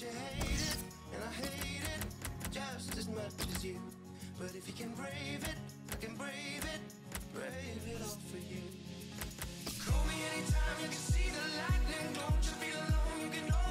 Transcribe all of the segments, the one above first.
Know that you hate it, and I hate it just as much as you. But if you can brave it, I can brave it, brave it all for you. Call me anytime you can see the lightning. Don't you feel alone? You can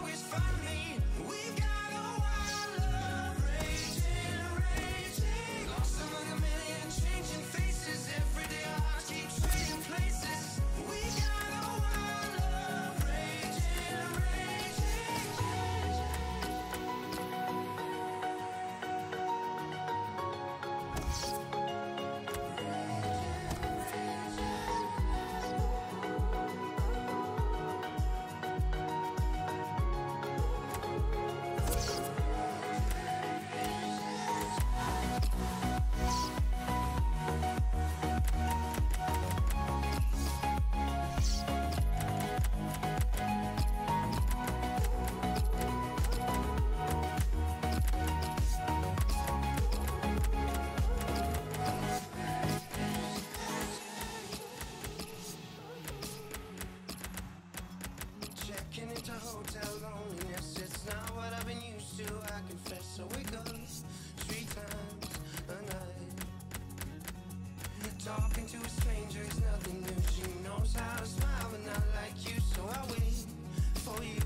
into hotel loneliness. It's not what I've been used to, I confess. So we go three times a night. Talking to a stranger is nothing new. She knows how to smile, but not like you. So I wait for you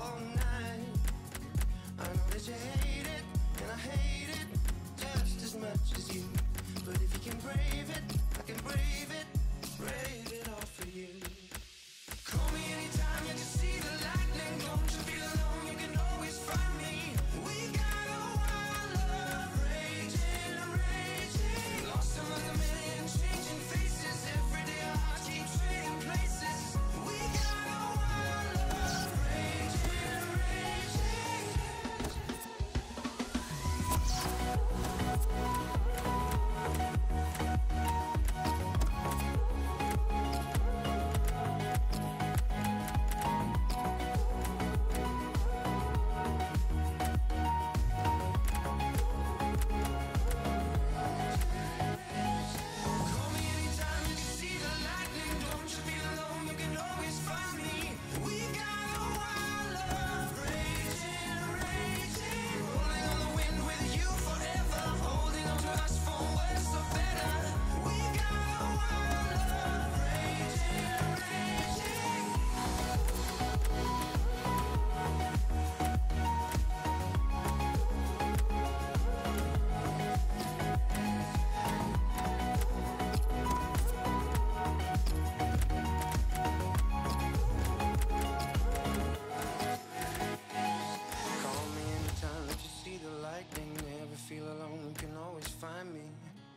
all night. I know that you hate it, and I hate it just as much as you. But if you can brave it, I can brave it, brave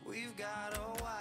We've got a while.